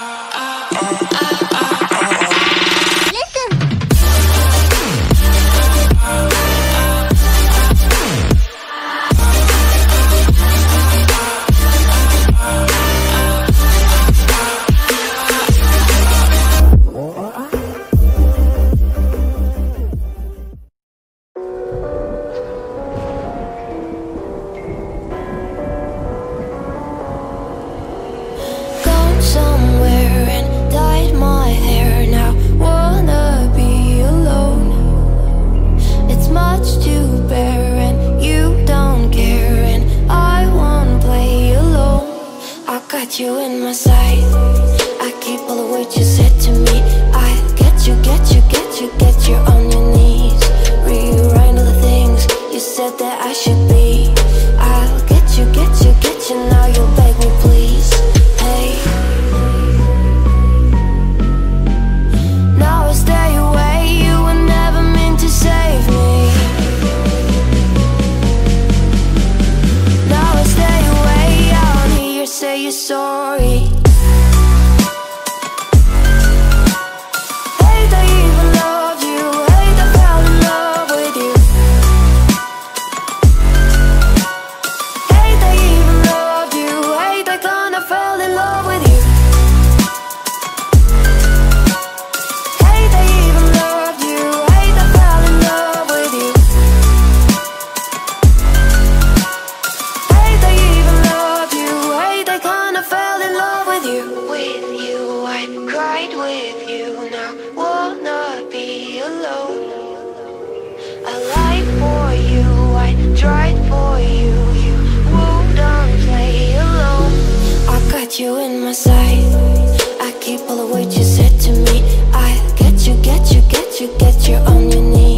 Ah. you in my sight sorry. what you said to me I get you, get you, get you, get you on your knees.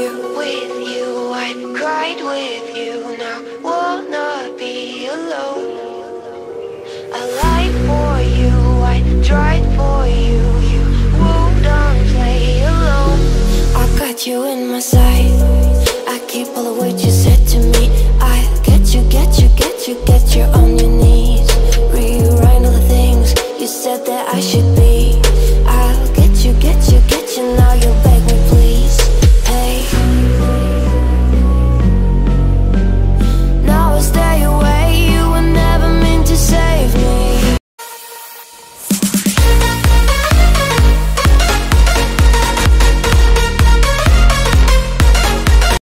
you, with you, I cried with you. Now be alone. I lied for you, I tried for you. You won't play alone. I got you in my sight. I keep all the witches.